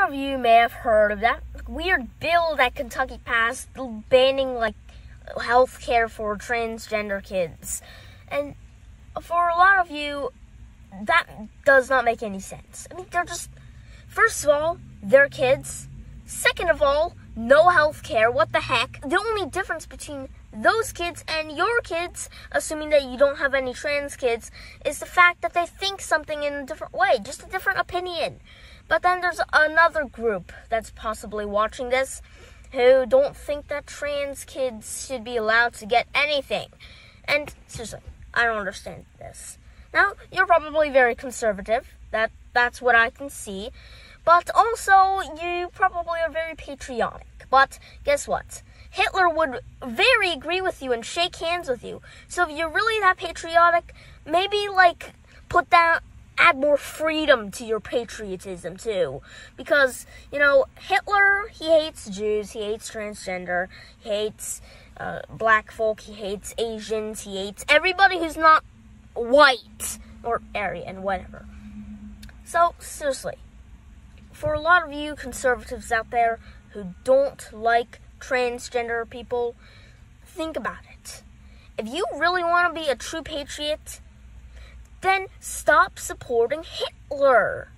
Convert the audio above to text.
lot of you may have heard of that weird bill that Kentucky passed banning like health care for transgender kids. And for a lot of you, that does not make any sense. I mean, they're just, first of all, they're kids. Second of all, no health care. What the heck? The only difference between those kids and your kids, assuming that you don't have any trans kids, is the fact that they think something in a different way, just a different opinion. But then there's another group that's possibly watching this who don't think that trans kids should be allowed to get anything. And seriously, I don't understand this. Now, you're probably very conservative. That that's what I can see. But also, you probably are very patriotic. But guess what? Hitler would very agree with you and shake hands with you. So if you're really that patriotic, maybe like put that add more freedom to your patriotism too. Because, you know, Hitler, he hates Jews, he hates transgender, he hates uh, black folk, he hates Asians, he hates everybody who's not white or Aryan, whatever. So, seriously, for a lot of you conservatives out there who don't like transgender people, think about it. If you really want to be a true patriot, then stop supporting Hitler.